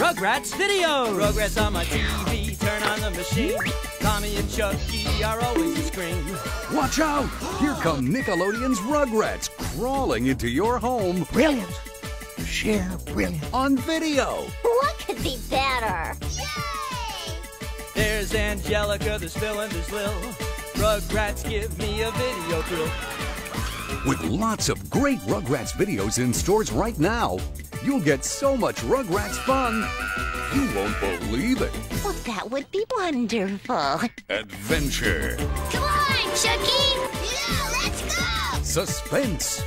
Rugrats video. Rugrats on my TV. Turn on the machine. Tommy and Chucky are always the screen. Watch out! Here come Nickelodeon's Rugrats crawling into your home Brilliant. Sheer brilliant. on video. What could be better? Yay! There's Angelica, there's Phil, and there's Lil. Rugrats give me a video thrill. With lots of great Rugrats videos in stores right now, you'll get so much Rugrats fun, you won't believe it. Well, that would be wonderful. Adventure, Come on, Chucky! Yeah, let's go! suspense,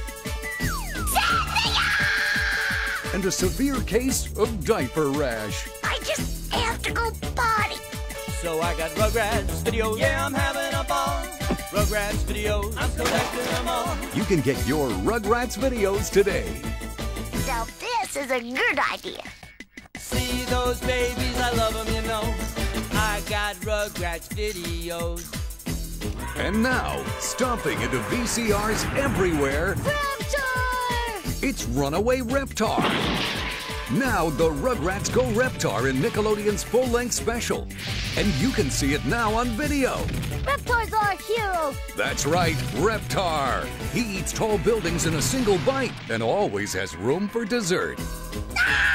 and a severe case of diaper rash. I just have to go potty. So I got Rugrats video. Yeah, I'm having a ball. Rugrats videos. I'm collecting them all. You can get your Rugrats videos today. Now, this is a good idea. See those babies, I love them, you know. I got Rugrats videos. And now, stomping into VCRs everywhere, Reptar! it's Runaway Reptar. Now, the Rugrats Go Reptar in Nickelodeon's full length special. And you can see it now on video. Reptar's our hero. That's right, Reptar. He eats tall buildings in a single bite and always has room for dessert. Ah,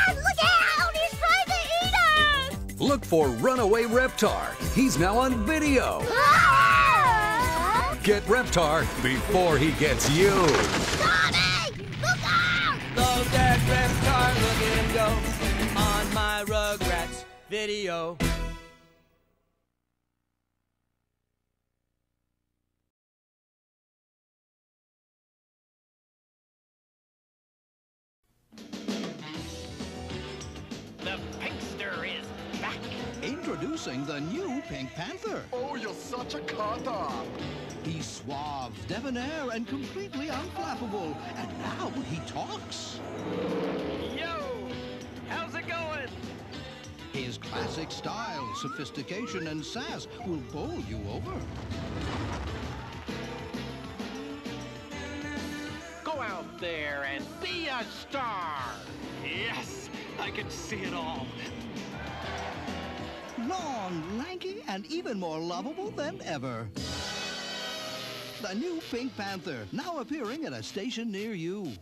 Look for Runaway Reptar. He's now on video. Ah! Get Reptar before he gets you. Tommy! Look out! Love that Reptar, look at him go. On my Rugrats video. The Pinkster is back. Introducing the new Pink Panther. Oh, you're such a cutter. He's suave, debonair, and completely unflappable. And now he talks. Yo, how's it going? His classic style, sophistication, and sass will bowl you over. Go out there and be a star. Yes, I can see it all. Long, lanky, and even more lovable than ever. The new Pink Panther, now appearing at a station near you.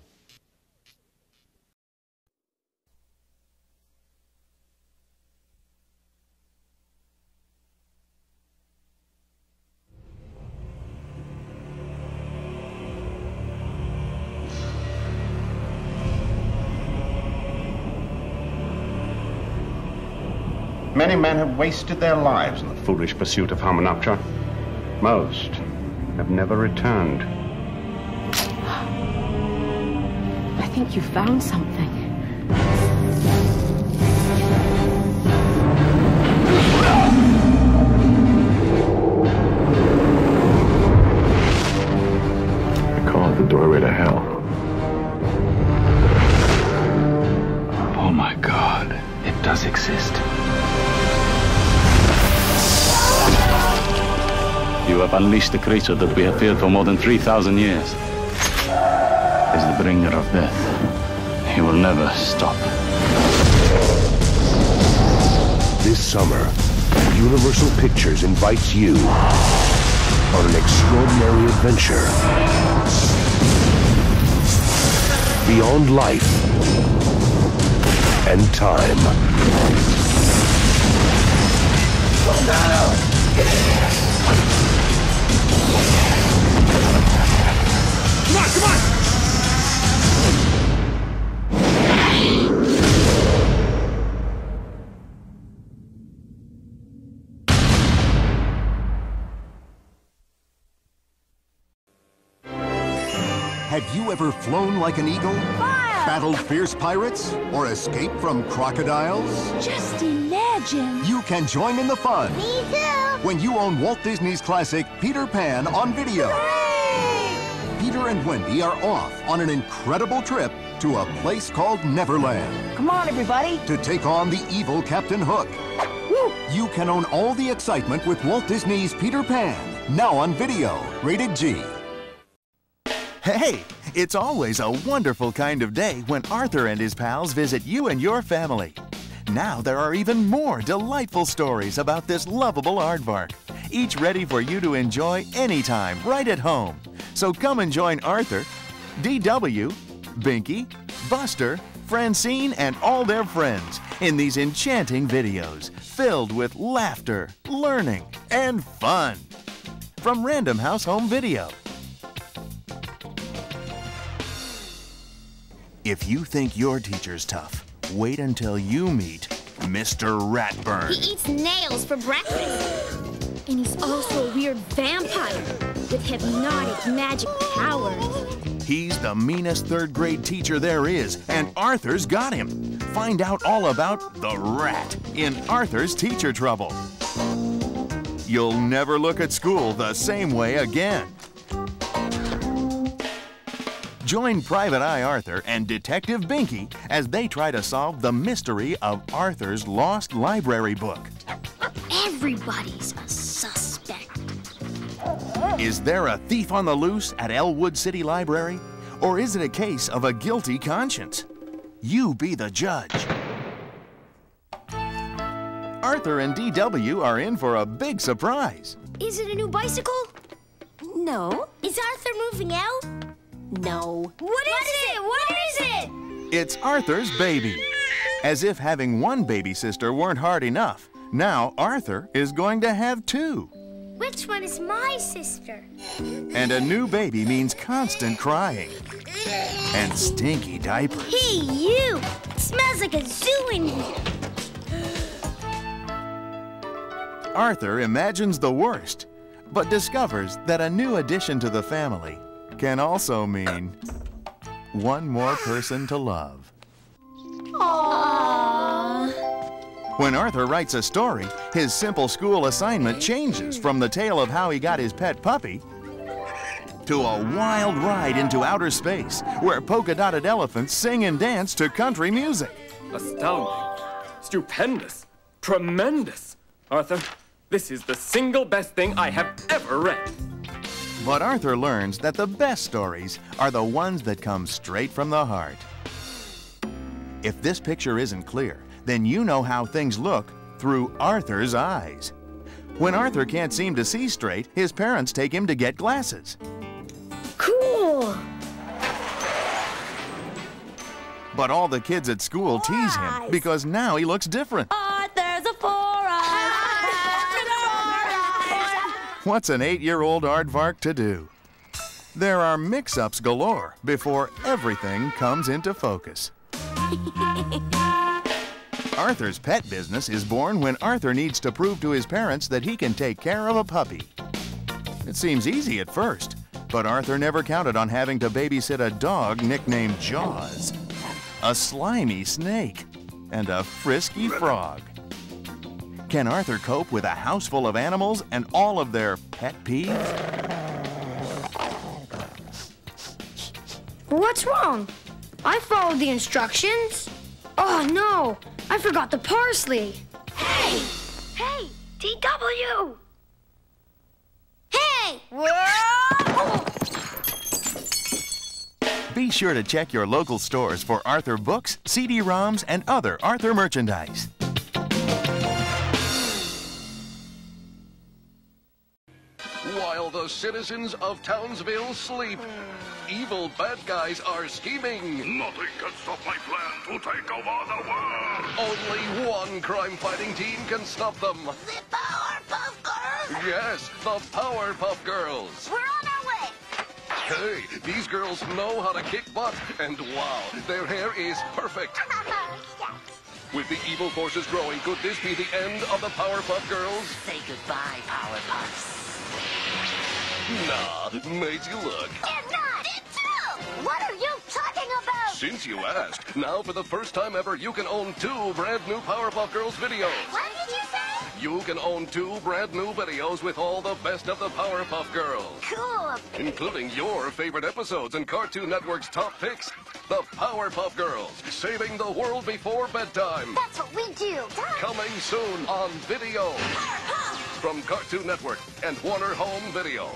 Many men have wasted their lives in the foolish pursuit of Hamunaptra. Most have never returned. I think you found something. I call it the doorway to hell. Oh my god, it does exist. You have unleashed the creature that we have feared for more than 3,000 years. Is the bringer of death. He will never stop. This summer, Universal Pictures invites you on an extraordinary adventure beyond life and time. Come Have you ever flown like an eagle? Battled fierce pirates? Or escaped from crocodiles? Just imagine. You can join in the fun. Me too. when you own Walt Disney's classic Peter Pan on video. Peter and Wendy are off on an incredible trip to a place called Neverland. Come on, everybody. To take on the evil Captain Hook. Woo! You can own all the excitement with Walt Disney's Peter Pan, now on video, rated G. Hey, it's always a wonderful kind of day when Arthur and his pals visit you and your family. Now there are even more delightful stories about this lovable aardvark, each ready for you to enjoy anytime right at home. So come and join Arthur, DW, Binky, Buster, Francine, and all their friends in these enchanting videos filled with laughter, learning, and fun. From Random House Home Video. If you think your teacher's tough, wait until you meet Mr. Ratburn. He eats nails for breakfast. And he's also a weird vampire with hypnotic magic powers. He's the meanest third grade teacher there is, and Arthur's got him. Find out all about the rat in Arthur's Teacher Trouble. You'll never look at school the same way again. Join Private Eye Arthur and Detective Binky as they try to solve the mystery of Arthur's lost library book. Everybody's a suspect. Is there a thief on the loose at Elwood City Library? Or is it a case of a guilty conscience? You be the judge. Arthur and DW are in for a big surprise. Is it a new bicycle? No. Is Arthur moving out? No. What is it? What is it? It's Arthur's baby. As if having one baby sister weren't hard enough, now Arthur is going to have two. Which one is my sister? And a new baby means constant crying and stinky diapers. Hey, you! It smells like a zoo in here. Arthur imagines the worst, but discovers that a new addition to the family can also mean one more person to love. Aww. When Arthur writes a story, his simple school assignment changes from the tale of how he got his pet puppy to a wild ride into outer space where polka-dotted elephants sing and dance to country music. Astounding. Stupendous. Tremendous. Arthur, this is the single best thing I have ever read. But Arthur learns that the best stories are the ones that come straight from the heart. If this picture isn't clear, then you know how things look through Arthur's eyes. When Arthur can't seem to see straight, his parents take him to get glasses. Cool. But all the kids at school tease him because now he looks different. Arthur's What's an eight-year-old aardvark to do? There are mix-ups galore before everything comes into focus. Arthur's pet business is born when Arthur needs to prove to his parents that he can take care of a puppy. It seems easy at first, but Arthur never counted on having to babysit a dog nicknamed Jaws, a slimy snake, and a frisky frog. Can Arthur cope with a house full of animals and all of their pet peeves? What's wrong? I followed the instructions. Oh no, I forgot the parsley. Hey! Hey, DW! Hey! Whoa! Be sure to check your local stores for Arthur books, CD-ROMs, and other Arthur merchandise. While the citizens of Townsville sleep, evil bad guys are scheming. Nothing can stop my plan to take over the world. Only one crime-fighting team can stop them. The Powerpuff Girls! Yes, the Powerpuff Girls. We're on our way! Hey, these girls know how to kick butt, and wow, their hair is perfect. With the evil forces growing, could this be the end of the Powerpuff Girls? Say goodbye, Powerpuffs. Nah, made you look. They're not! It's true! What are you talking about? Since you asked, now for the first time ever, you can own two brand new Powerpuff Girls videos. What did you say? you can own two brand new videos with all the best of the Powerpuff Girls. Cool. Including your favorite episodes and Cartoon Network's top picks. The Powerpuff Girls, saving the world before bedtime. That's what we do. Coming soon on video. From Cartoon Network and Warner Home Video.